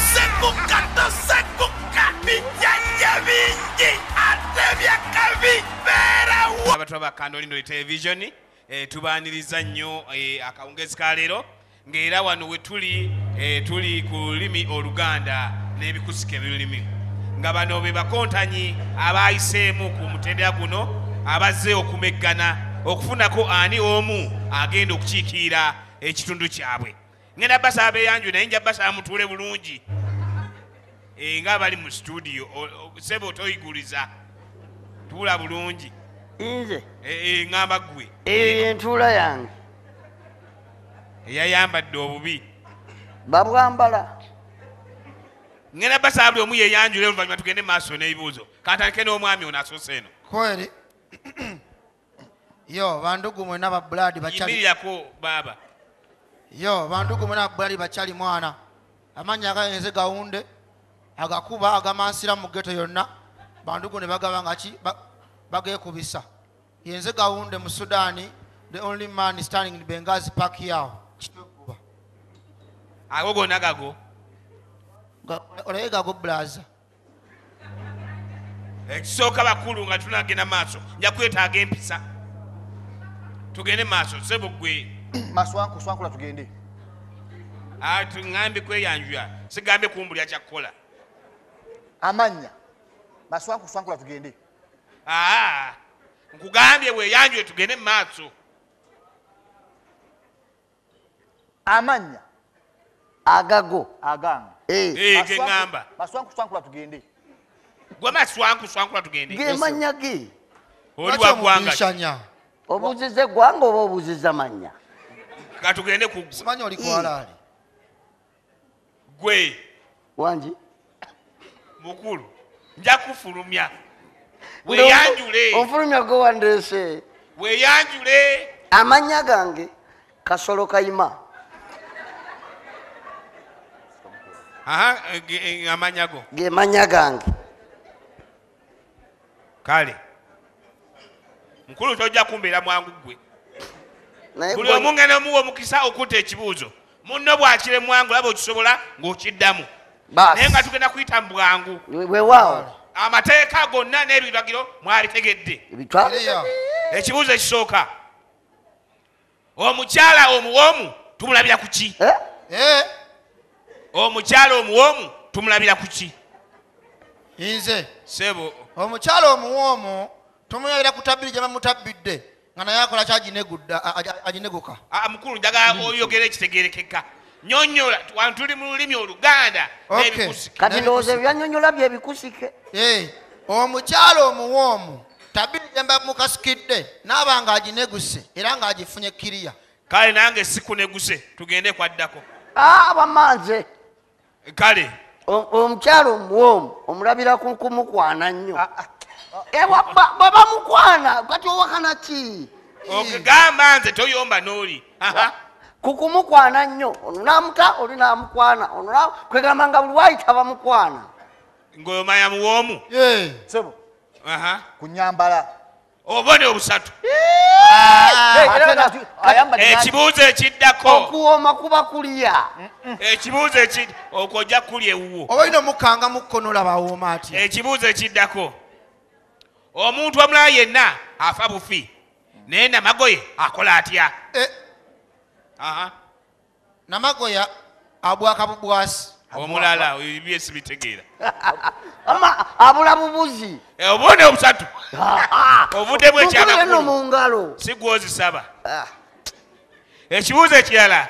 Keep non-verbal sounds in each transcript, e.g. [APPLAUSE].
tosekuka tosekuka bijjajja bingi ate byakabibeerawo abatwa bakandolindo televisioni eh, tubaniriza nnyo eh, akawungezi ka leero ng'era wano we tuli eh, tuli ku lulimi oluganda n'ebikusika ebirulimi. Nga bano be bakontanyi abayiseemu ku mutendera guno abazze okumeggana okufunako ani omu agenda okukiikirira ekitundu kyabwe ngenda basaba beyanju naye nja basaba mutuule bulungi. Eh, nga bali mu studio sebe otoyiguliza tuula bulungi. Nze? Eh, eh, ŋŋamba ggwe. Eyo yentuula yange. Eyayambadde obubi. Babwambala. Ngenda basaba buli omu yeyanjule oluvannyuma tugende maaso n'ebibuuzo. Katandike n'omwami ono asoose eno. Kweri? [CLEARS THROAT] Yo bandugu mwena ba buladi bakyali yimirirako baaba yo bandugu mwena ba buladi bakyali mwana. Amannya agayenze gawunde agakuba agamansira mu geto yonna. Bandugu ne bagaba nga ki ba- bagekubisa. Yenze gawunde mu sudaani the only man standing in bengazi park yawo kitukuba ago gonna gago? Olaye gago blaza. Ekisooka bakulu nga tunagenda maaso. Nja kwetaaga empisa. Tugende maaso sebo gwe [CLEARS THROAT] maswanku swankula tugende. Ah, tuŋŋambye kweyanjula. Sigambye kumbulya kyakukola amannya maswanku swankula tugende. Aa nkugambye weyanjule tugende mu maaso. Amannya agago. Agange Eh, Eh, ge ŋŋamba. maswanku swankula tugende. Gwe maswanku swankula tugende. Ge mannya ge? Oli waggwanga omubishanya obuzize gwanga oba obuziza mannya nga tugende ku gwe. simanyi oli kwalaali gwe. Wangi mukulu nja kufulumya. Weyanjule onfulumya gwe wandeese. Weyanjule amannya gange kasolo kayima. Eh, amanya go. Ge mannya gange. Kale. Mukulu tojja kumbeera mwangu gwe. naye buli omu ngenda omuwa omukisa okutta ekibuuzo munno bwakire mwangu laba okisobola ng'okiddamu. Naye nga tugenda kuyita mu bwangu. We- weewaawo amateeka gonna n'ebiragiro mwabitegedde ekibuuzo ekisooka. Omukyala omuwoomu tumulabira ku ki? Eh? Eh, omukyala omuwoomu tumulabira ku ki? Nze. Sebo omukyala omuwoomu tumuyabira ku tabiri gye bamutabbidde nga naye akola kyaginegudda a- a- agineguka. Ah, mukulu njagala oyogera ekitegerekeka nyonyola wano tuli mu lulimi oluganda kati ndowooza ebyanyonyola byebikusike Eh, omukyala omuwoomu tabiri gye bamukasikidde naaba nga agineguse era ng'agifunye kiriya kale nange sikuneguse tugende kwaddako. Ah, bamanze kale. O- omukyala omuwoomu omulabira ku kumukwana nnyo Ewa, ba- bwe bamukwana kati owakana ki? Okugamba nze toyomba n'oli. Aha. kukumukwana nnyo ono namuta oli namukwana ono na- kwegamba nga buli wayita bamukwana ng'omanya muwoomu? Eh, sebo Aha. ku nyambala. Obone obusatu. Ate natu- ayambadde nange- ekibuuzo ekiddako. Okuwooma kuba kulya ekibuuzo eki okwo ojja kulya ewuwo. Oba olina omukanga mu kkono olaba awooma atya ekibuuzo ekiddako omuntu omulala yenna afa bufi naye namagoye akola atya? Eh, Aha. namagoya abwaka bubwasi omulala ebyo sibitegeera. [LAUGHS] Ama abula bubuzi. Eh, obone obusatu. [LAUGHS] Obudde Mukubire no bwekyamakulu mu ngalo. Si gwozisaba Ah, ekibuuzo ekirala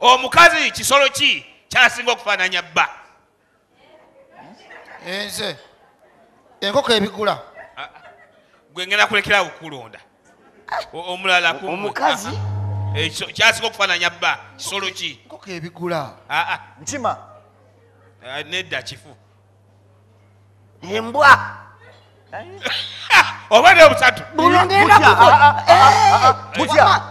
omukazi kisolo ki kyasinga okufaananya bba? Enze enkoko ebigula gwe ngenda kulekerawo kulonda O- omulala ku- omukazi? Aha. Ekiso- kyasinga okufaananya bba kisolo ki? Enkoko ebigula Ah, ah. nkima Ah, nedda kifu. Embwa. [LAUGHS] Oba ah, ah, Eh,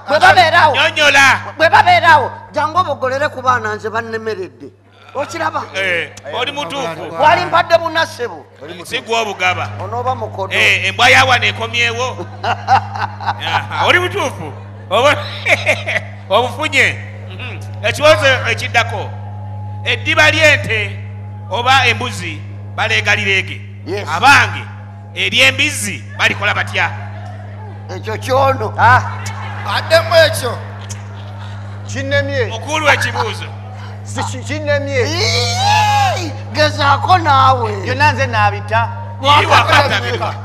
bwe babeerawo. Nyonyola. Bwe babeerawo. Jangu obogolere ku baana nze bannemeredde okiraba? Eh, oli mutuufu. Wali mpadde bunassebo si gwe obugaba onooba mukodo Eh, embwa yawana ekomyewo [LAUGHS] oli mutuufu? Oba- [LAUGHS] obufunye. Mhm. ekibuuzo ekiddako. Eddiba ly'ente oba embuzi baleegalireege Yes. abange ery'embizzi balikola batya? Ekyo kyono. Ah, addemu ekyo. Kinnemye. Okulu ekibuuzo Si ki- kinnemye Iiii, gezaako naawe. Byonna nze naabita. [LAUGHS]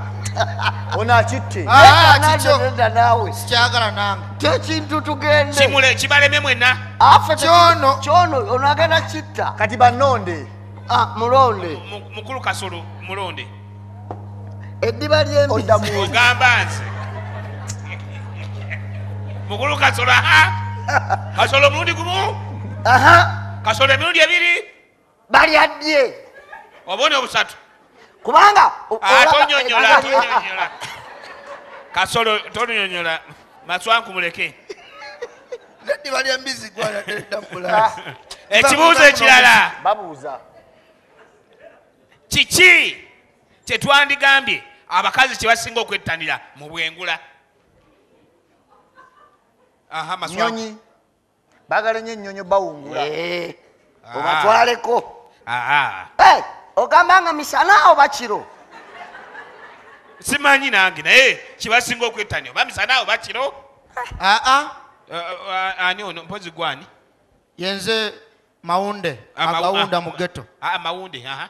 Ono Ah, nedda naawe. Sikyagala nange. Tekintu tugende. Kibaleme mwenna afe Kyono. kyono ono agenda kitta kati bannonde Ah, mulonde. Mu- mukulu kasolo mulonde. Eddiba ly'embizzi oddamu ogamba nze. Mukulu kasolo aha. Kasolo omulundi gumu? Aha kasolo emirundi ebiri? Balyaddye obone obusatu. Kubanga Ah, tonyonyola kasolo tonyonyola. Maswanku muleke neddiba lyembizi gwanaddampula ekibuuzo ekirala. babuuza kiki kyetwandigambye abakazi kyebasinga okwettanira mu bwengula? Nyonyi baagala nnyo ennyonyo bawungula. Eh, Ah. obatwaleko. Aha Eh, ogamba nga misana oba kiro simanyi nange naye kibasinga okwettanira oba misana oba kiro aa Eh, ani ono? Mpozi gwani yenze mawunde Ah, mawu- agawunda ah, mu geto ah, mawunde aha.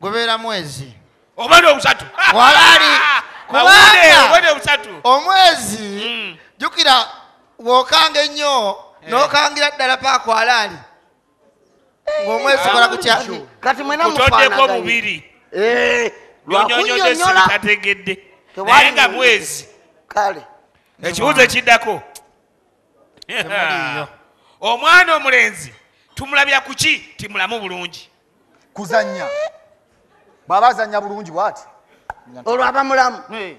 Gubeera mwezi. Obane obusatu. [LAUGHS] Walaali. mawunde Kubanga- omwezi Mm. jukira wokanga ennyo. Nokangira ddala paako alaali ng'omwezi kola kutya kati mwena kutoddeko mufaanaganye. bubiri. Eh, lwakunyonyola sibitategedde naye nga mwezi. mwezi. Kale. Ekibuuzo ekiddako. [LAUGHS] Omwana omulenzi tumulabira ku ki? Timulamu bulungi. Kuzannya. Bw'aba azannya bulungi bwati olwaba mulamu. Eh,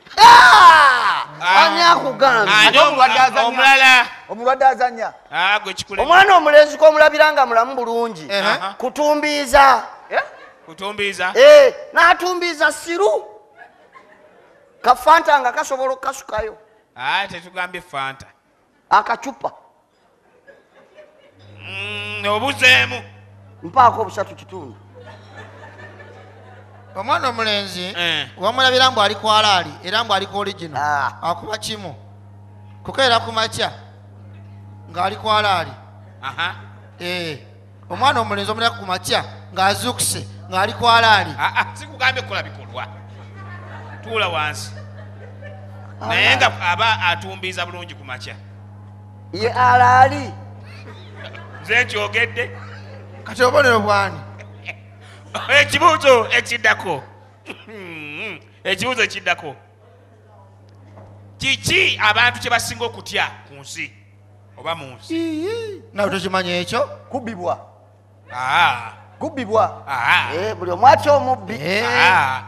ani akugambye Ani omulwadde omulwadde azannya. Ah, gwe kikule. Omwana omulenzi komulabira nga mulamu bulungi. Kutumbiiza. Eh? kutumbiiza? Eh, n'atumbiiza siru. Kafanta nga kasobola okukasukayo. Ah, tetugambye fanta. Akacupa. Mm, obuzeemu. Mpaako obusatu kitundu omwana omulenzi Eh. wamulabira mbu ali ku alaali era mbu ali ku oligino Ah. akuba kimu. Kukeera ku makya ng'ali ku alaali. Aha. Eh, omwana omulenzi omuleka ku makya ng'azuukuse ng'ali ku alaali. Ah, ah, sikugambye kukola bikolwa. Tuula wansi. Naye nga aba atumbiiza bulungi ku makya. Ye alaali. Nze nkyogedde. Kati obubonero bwani ekibuuzo ekiddako. Hmm, ekibuuzo ekiddako. Kiki abantu kye basinga okutya ku nsi oba mu nsi? Nawe tokimanya ekyo? Kubbibwa. Ah, kubbibwa? Ah, Eh, buli omu atya omubbi. Eh, ah.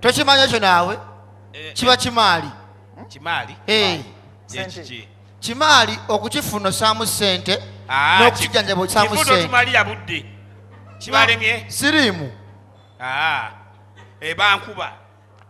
tokimanya ekyo naawe? Eh, kiba kimaali. Kimaali? Eh, ekiki kimaali okukifuna osaamu ssente Ah, n'okukijjanjaba osaamu ssente kibalemye siriimu Ah, ebankuba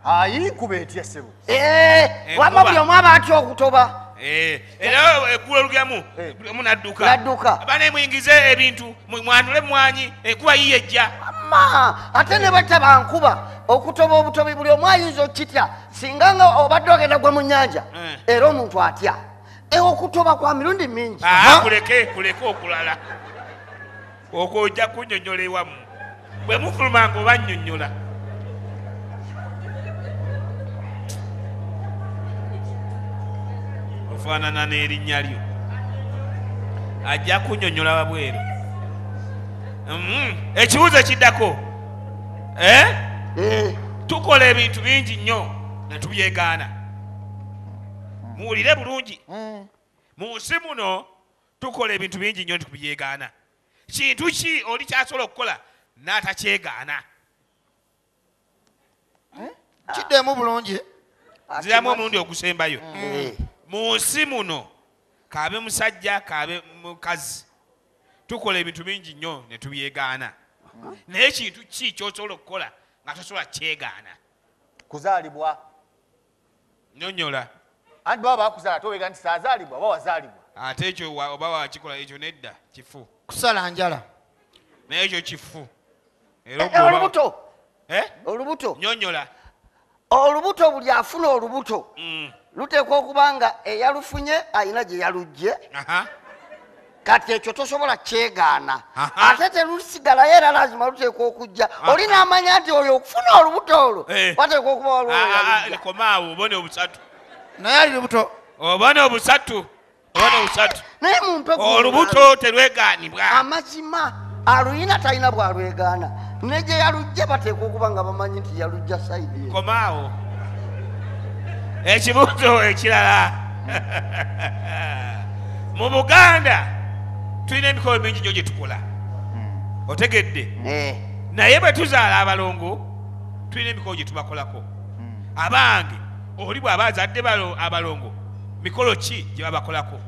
ayi nkuba. Etya ssebo Eh, Enkuba. wama buli omu aba atya okutoba. Eh, era eggulo lugemu. Eh. buli omu nadduka. Nadduka. bane muyingize ebintu mu- mwanule mwanyi enkuba yiye ejja. Ma ate ne bataba nkuba okutoba obutobi buli omu ayinza okitya singa nga obadde ogenda gwa mu nnyanja Eh. era omuntu atya? Eh, okutoba kwa mirundi mingi. Ah, kuleke kuleke okulala okwo ojja kunyonyola ewamu. Bwe mufulumanga oba nnyonnyola ofaanana n'erinnya lyo. Ajja kunyonyola wabweru. Mhm. ekibuuzo ekiddako? Eh? Eh, tukola ebintu bingi nnyo ne tubyegaana. Muwulire bulungi. Mu nsi muno tukola ebintu bingi nnyo netubyegaana kintu ki oli kyasobola okukola n'atakyegaana kiddemu bulungi. Nziramu omulundi ogusembayo. Eh, mu nsi muno kaabe musajja kaabe mukazi tukola ebintu bingi nnyo ne tubyegaana naye kintu ki kyosobola okukola nga tosobola kyegaana kuzaalibwa. Nyonyola. Anti baba bakuzaala towega nti saazaalibwa oba wazaalibwa? Ate ekyo wa- oba wakikola ekyo nedda kifu kusala njala. Naye ekyo kifu. Eh, olubuto. Eh? olubuto. Nyonyola. Olubuto buli afuna olubuto. Mm. luteekwa okuba nga eyalufunye ayina gye yalugye Aha. kati ekyo tosobola kyegaana. Ate telusigalayo era lazima luteekwa okujja. Oli n'amanya nti oyo okufuna olubuto olwo Eh. wateekwa okuba waliwo Ah, ah, ah, obone obusatu. Naye ali lubuto. Obone obusatu obone obusatu naye mumpe olubuto terwegaanibwa. Amazima aluyina talina bwalwegaana. Ne gye yalugye bateekwa okuba nga bamanyi nti yalugja saidi komaawo ekibuuzo ekirala. [LAUGHS] Mu buganda tulina emikolo mingi nnyo gye tukola. Otegedde? Eh, naye bwe tuzaala abalongo tulina emikolo gye tubakolako. Abange oli bw'aba azadde balo- abalongo mikolo ki gye babakolako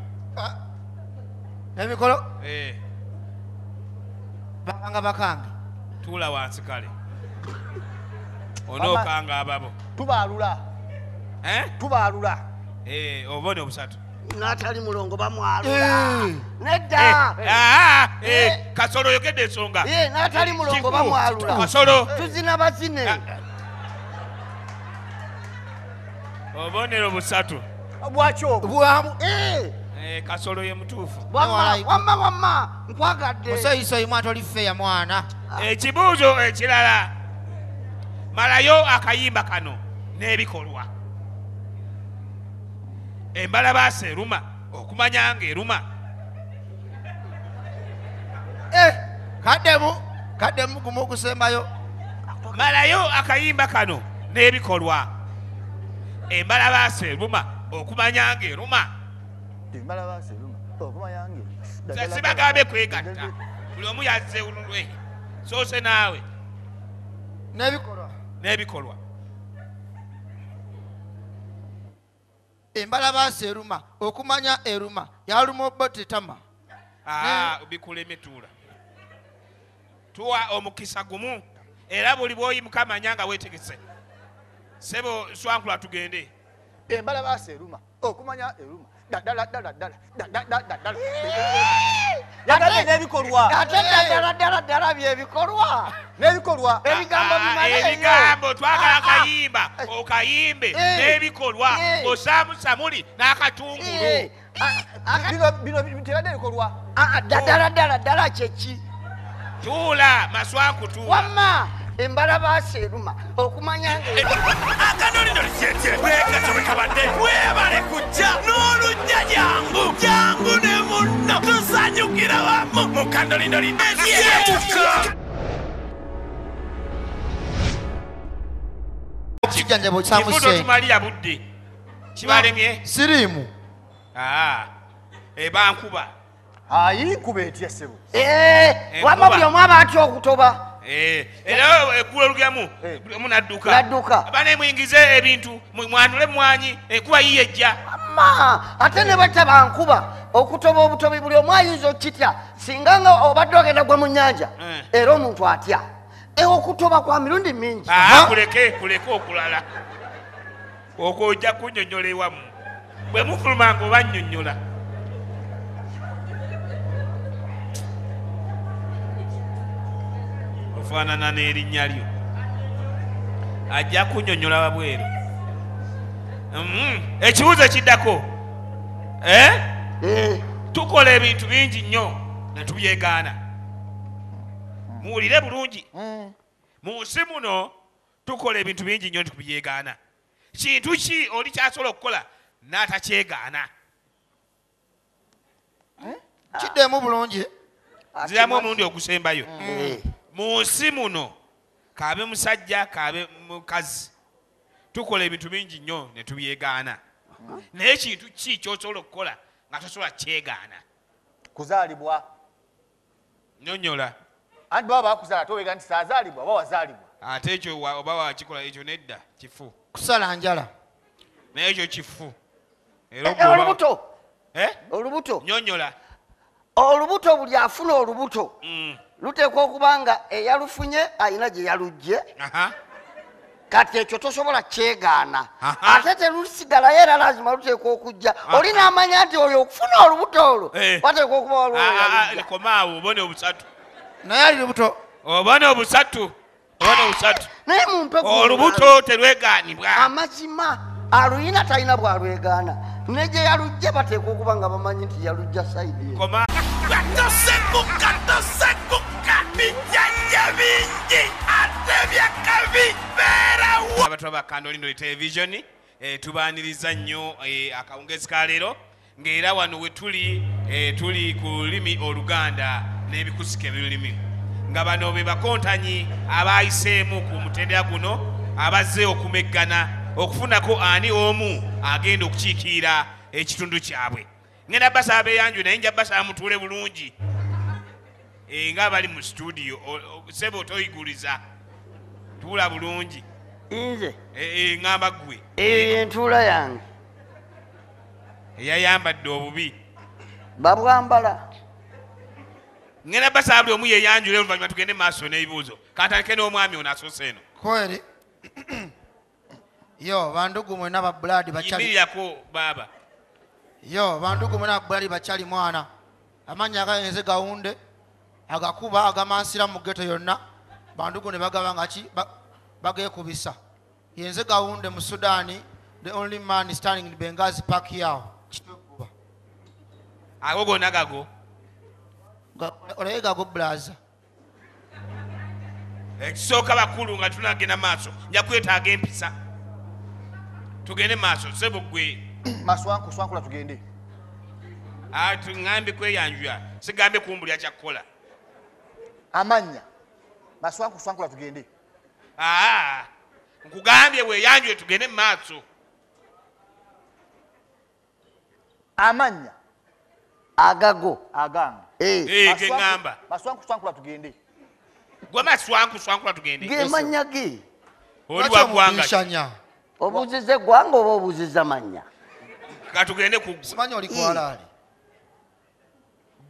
emikolo Eh, bakanga bakange. Tuula wansi kale. Onookanga ababo. Tubaalula Eh? tubaalula Eh, obone obusatu. N'atali mulongo bamwalula. Nedda. Eh, ah, eh, Eh. kasolo oyogedde ensonga. Ye, n'atali mulongo bamwalula. kasolo. Tuzina bazine. Ah. obonero busatu bwaki obwo? Bwamu Eh, Eh, kasolo ye mutuufu. Wamma wamma nkwagadde. Musayiso oyimu ate oli feeya mwana. Ekibuuzo ekirala. Malayo akayimba kano n'ebikolwa. Embalabaasa eruma okumanya nga eruma Eh, kaddemu kaddemu gumu ogusembayo. Malayo akayimba kano n'ebikolwa. Embalabaasa eruma okumanya nga eruma. Sibagambe kwegatta buli omu yazze ululwe. Soose naawe. N'ebikolwa. Embalabaasa eruma okumanya eruma yaluma obba tetama? Aa bikuleme tuula tuwa omukisa gumu era buli bwoyimuka amanya nga weetegese. Sebo swankula tugende embala baseruma okumanya eruma ddala ddala ddala ddala yagadde n'ebikolwa ate ddala ddala ddala byebikolwa n'ebikolwa ebigambo Ah, ebigambo twagala Ah, ah. akayimba okayimbe Eh. n'ebikolwa Eh. osaamusamuli n'akatungulu Eh, ah, ah, bino tebadde bikolwa ah, ddala ddala ddala kyeki tuula maswanku tuula wamma embalabaasa eruma okumanya akanolino likyekye bwekatyo bwe kabadde. Webale kujja n'olujja jangu jangu ne munno. Tusanyukira wamu. Mu kanolino linekyemuka kijjanjabo kifudo kyamusenyi tumalira budde. Kibalemye. Siriimu. Aa ebankuba ayi nkuba etya ssebo Eh, Enkuba. wamma buli omu aba atya okutoba. Eh, era eggulo lugemu Eh. omu nadduka. Nadduka. banemuyingize ebintu mwanule mwanyi enkuba yiye ejja. Ma ate ne bataba nkuba okutoba obutobi buli omu ayinza okitya singa nga obadde ogenda gwe mu nnyanja Eh. era omuntu atya? Okutoba kwa mirundi mingi. Aa kuleke kuleke okulala. Okwo ojja kunyonyola ewamu bwe mufulumanga oba nnyonnyola ofaanana n'erinnya lyo. Ajja kunyonyola wabweru. Mhm. ekibuuzo ekiddako? Eh? Eh, tukola ebintu bingi nnyo ne tubyegaana. Muwulire bulungi. Mu nsi muno tukola ebintu bingi nnyo ne tubyegaana. Kintu ki oli kyasobola okukola n'atakyegaana kiddemu bulungi. Nziramu omulundi ogusembayo. Eh, mu nsi muno kaabe musajja kaabe mukazi. Tukola ebintu bingi nnyo ne tubyegaana. Naye ekintu ki kyosobola okukola nga tosobola kyegaana? Kuzaalibwa. Nyonyola anti baba bakuzaala towega nti saazaalibwa oba wazaalibwa? Ate ekyo oba wakikola ekyo nedda kifu. Kusala njala. Naye ekyo kifu. Eh, olubuto. Eh? olubuto. Nyonyola olubuto buli afuna olubuto. Mm. Luteekwa okuba nga eyalufunye ayina gye yalugye Aha. kati ekyo tosobola kyegaana. Ate telusigalayo era lazima luteekwa okujja oli n'amanya nti oyo okufuna olubuto olwo Eh. wateekwa okuba waliwo Ah, ah, ah, obone obusatu. Naye ali lubuto. Obona obusatu obona obusatu. Naye mumpe olubuto terweganibwa amazima aluyina talina bwalwegaana. Ne gye yalujja bateeka okuba nga bamanyi nti yalujja saidi koma. Tosekuka tosekuka bijjajja bingi ate byakabi beerawo abatwa ba kandolindo television eh, tubaniriza nnyo eh, akawungezi ka leero ng'era wano we tuli eh, tuli ku lulimi oluganda n'ebikusika ebirulimi. Nga bano be bakontanyi abayiseemu ku mutendera guno abazze okumeggana okufunako ani omu agenda okukiikirira ekitundu kyabwe. Ngenda basaba beyanju naye nja basaba mutuule bulungi nga bali mu studio O- o- sebe otoyiguliza tuula bulungi. Nze? Eh, eh, ŋŋamba ggwe eyo yentuula yange. Eyayambadde obubi. Babwambala. Ngenda basaba buli omu yeyanjule oluvannyuma tugende maaso n'ebibuuzo. Kantandike n'omwami ono asoose eno. Kweri yo bandugu mwena babuladi bakyali yimirirako baaba. Yo bandugu mwena babuladi bakyali mwana. Amannya agayenze gawunde agakuba agamansira mu geto yonna. Bandugu ne bagaba nga ki? Ba- bagekubisa yenze gawunde mu sudaani the only man standing in bengazi park yawo. Kitekuba ago gonna gago. Olaye gago bulaza ekisooka bakulu nga tunagenda maaso. Nja kwetaaga empisa. Tugende maaso sebo gwe maswanku swankula tugende. Ah, tuŋŋambe kweyanjula. Sigambye kumbulya kyakkola amannya maswanku swankula tugende aa nkugambye weeyanjule tugende mu maaso. Amannya agago. Agange Maswanku- ge ŋŋamba maswanku swankula tugende gwe maswanku swankula tugende ge mannya ge? Oli waggwanga ki? shanya obuuziza eggwanga oba obuuziza mannya ka tugende ku ggwe simanyi oli kwalaali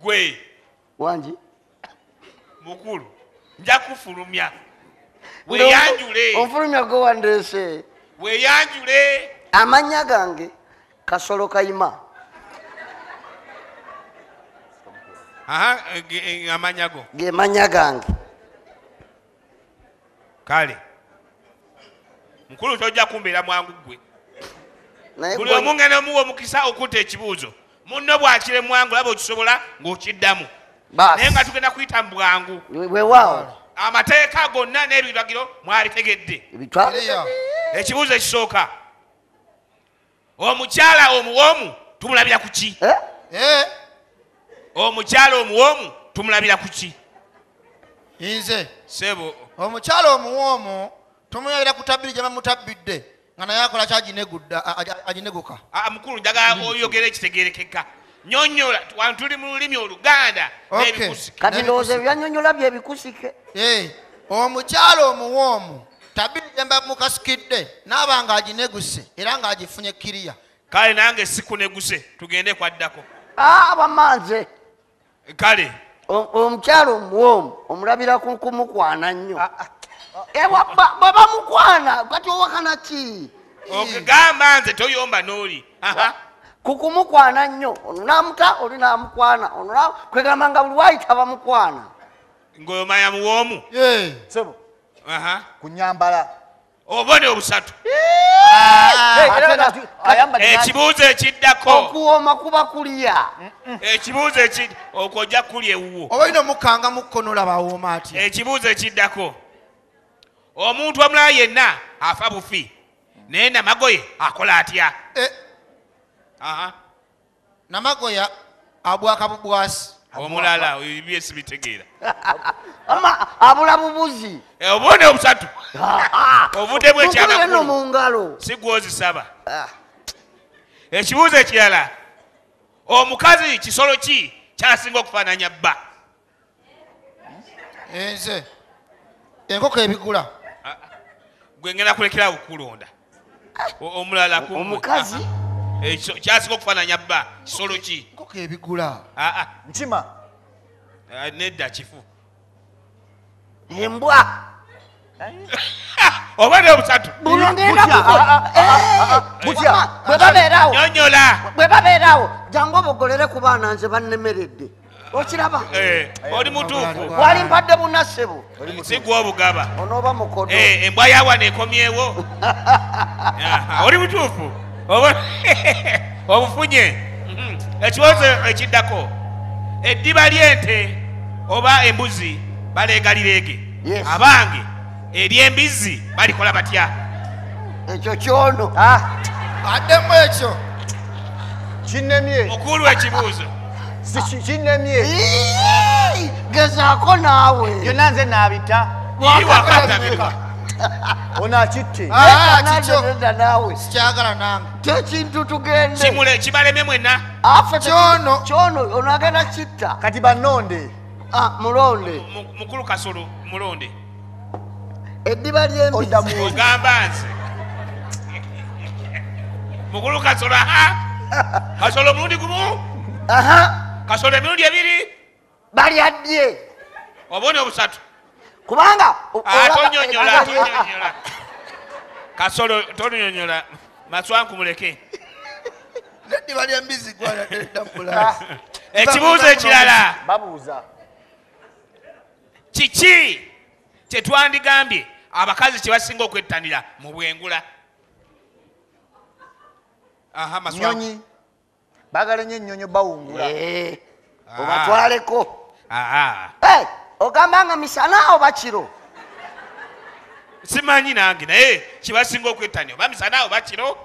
gwe. Wangi mukulu nja kufulumya. Weeyanjule onfulumya gwe wandeese. Weeyanjule amannya gange kasolo kayima. Eh, eh, amanya go. Ge mannya gange. Kale. Mukulu tojja kumbeera mwangu gwe naye buli omu ngenda omuwa omukisa okutta ekibuuzo munno bwakire mwangu laba okisobola ng'okiddamu. Naye nga tugenda kuyita mu bwangu. Amateeka gonna n'ebiragiro mwabitegedde Eriya. ekibuuzo ekisooka. Omukyala omuwoomu tumulabira ku ki? Eh? Eh, omukyala omuwoomu tumulabira ku ki? Nze. Sebo omukyala omuwoomu tumuyabira ku tabiri gye bamutabbidde nga naye akola kyaginegudde a- a- agineguka. Ah, mukulu njagala oyogere ekitegerekeka nyonyola wano tuli mu lulimi oluganda Okay. n'ebikusike kati ndowooza ebyanyonyola byebikusike Eh, omukyala omuwoomu tabiri gye bamukasikidde naaba nga agineguse era ng'agifunye kiriya. Kale nange sikuneguse tugende kwaddako. Ah, bamanze. Kale. O- omukyala omuwoomu omulabira ku- kumukwana nnyo. Ewa ba- ba- bamukwana kati owakana ki? Okugamba nze toyomba n'oli Aha. ku kumukwana nnyo. Ono namuta oli namukwana. Ono kwegamba nga buli wayita bamukwana. Ng'omanya muwoomu Eh, sebo Aha. kunyambala obone obusatu. Ekibuuzo ekiddako. Okuwooma kuba kulya. Ekibuuzo eki okwo ojja kulya ewuwo. Oba olina omukanga mu kkono olaba awooma atya ekibuuzo ekiddako. Omuntu omulala yenna afa bufi naye namagoye akola atya? Eh. Namagoya abwaka bubwasi omulala ebye sibitegeera [LAUGHS] ama abula bubuzi. Eh, obone obusatu? [LAUGHS] Obudde bwe Mukulu yenno ekyabakulu mu ngalo. Si gwozisaba Ah, ekibuuzo ekirala omukazi kisolo ki kyasinga okufaananya bba? Enze. Enkoko ebigula. Gwe ngenda kulekerawo kulonda O- omulala omukazi Ekiso- kyasinga okufaananya bba kisolo ki? Enkoko ebigula. Ah, ah. nkima Ah, nedda kifu. Embwa [LAUGHS] obusatu ngenda Butya, kuko- ah, Eh, bwe babeerawo. Jangu obogolere ku baana nze bannemeredde. Okiraba? Eh, oli mutuufu. Wali mpadde bunassebo sigwa obugaba. Onooba mukodo Eh, embwa yawana ekomyewo Aha, [LAUGHS] oli mutuufu. Oba- [LAUGHS] obufunye. Mhm. ekibuuzo ekiddako eddiba ly'ente oba embuzi baleegalireege abange ery'embizzi balikola batya? Ekyo kyono. Addemu ekyo. Kinnemye mukulu ekibuuzo. [LAUGHS] Si ki- kinnemye Iiii, gezaako naawe. Byonna nze naabita. Iwakatabika [LAUGHS] ono akitte Ah, Nedda kikyo. nange nedda naawe sikyagala nange. Tekintu tugende? Kimule- kibaleme mwenna afe Kyono. kyono ono agenda kitta kati bannonde Ah, mulonde. Mu- mukulu kasolo mulonde. Eddiba odda ly'embizzi mu ogamba nze. Mukulu kasolo aha. [LAUGHS] Kasolo omulundi gumu? Aha. Kasolo emirundi ebiri? Balyaddye obone obusatu kubanga tonyonyola Ah, tonyonyola kasolo tonyonyola. Maswanku muleke. Neddiba lyembizi gwanaddampula ekibuuzo ekirala. Babuuza. Kiki kyetwandigambye abakazi kye basinga okwettanira mu bwengula? Nyonyi baagala nnyo ennyonyo bawungula. Eh, Ah. obatwaleko aha Eh, ogamba nga misana oba kiro simanyi nange naye kibasinga okwettanira oba misana oba kiro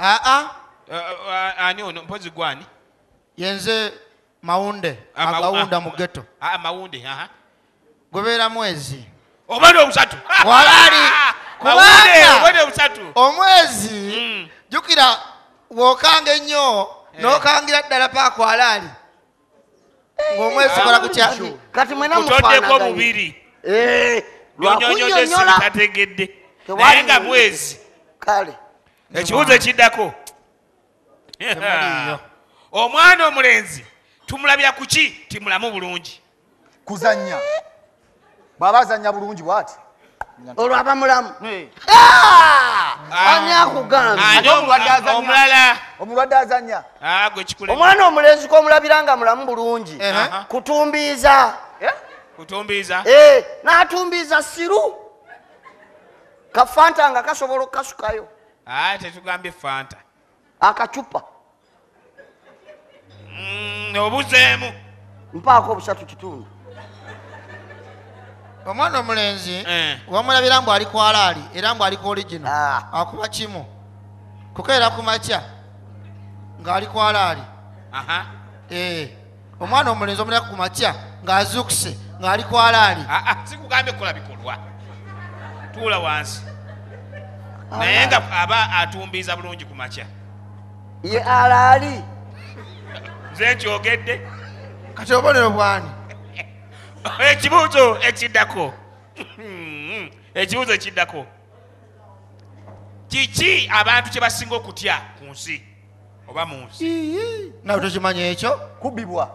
aa Eh, eh, ani ono? Mpozi gwani yenze mawunde Amawu- agawunda ah, mu geto ah, mawunde aha. Gubeera mwezi. Obane obusatu Walaali, mawunde kubanga- omwezi jjukira bw'okanga ennyo n'okangira ddala paako alaali ng'omwezi kola kutya kati mwena kutoddeko mufaanaganye. bubiri? Eh, lwakunnyonnyola sibitategedde naye nga mwezi. kale. Ekibuuzo ekiddako. [LAUGHS] Omwana omulenzi tumulabira ku ki? Timulamu bulungi. Kuzannya. Bw'aba azannya bulungi bwati? Olwo aba mulamu. Eh, Ah! ani akugambye Ani azannya. omulala omulwadde azannya. Ah, omwana omulenzi komulabira nga mulamu bulungi kutumbiiza. Kutumbiiza? Eh, n'atumbiiza siru. Kafanta nga kasobola okukasukayo. Ah, tetugambye fanta. Akacupa. Mm, obuzeemu. Mpaako obusatu kitundu. Omwana omulenzi Eh. wamulabira mbu ali ku alaali era mbu ali ku origino Ah. akuba kimu. Kukeera ku makya ng'ali ku alaali. Aha. Eh, omwana omulenzi omuleka ku makya ng'azuukuse ng'ali ku alaali. Ah, ah, sikugambye kukola bikolwa. Tuula wansi. Naye nga aba atumbiiza bulungi ku makya ye alaali. Nze nkyogedde. Kati obubonero bwani? [LAUGHS] Ekibuuzo ekiddako. Ekibuuzo ekiddako. Kiki abantu kye basinga okutya ku nsi oba mu nsi nawe tokimanya ekyo kubbibwa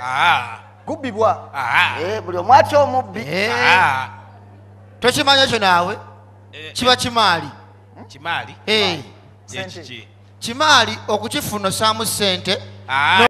Ah, kubbibwa ah, Eh, buli omu atya omubbi. Eh, ah. tokimanya ekyo naawe Eh, kiba kimaali kimaali Eh, Sente. ekiki kimaali okukifuna osaamu ssente Ah,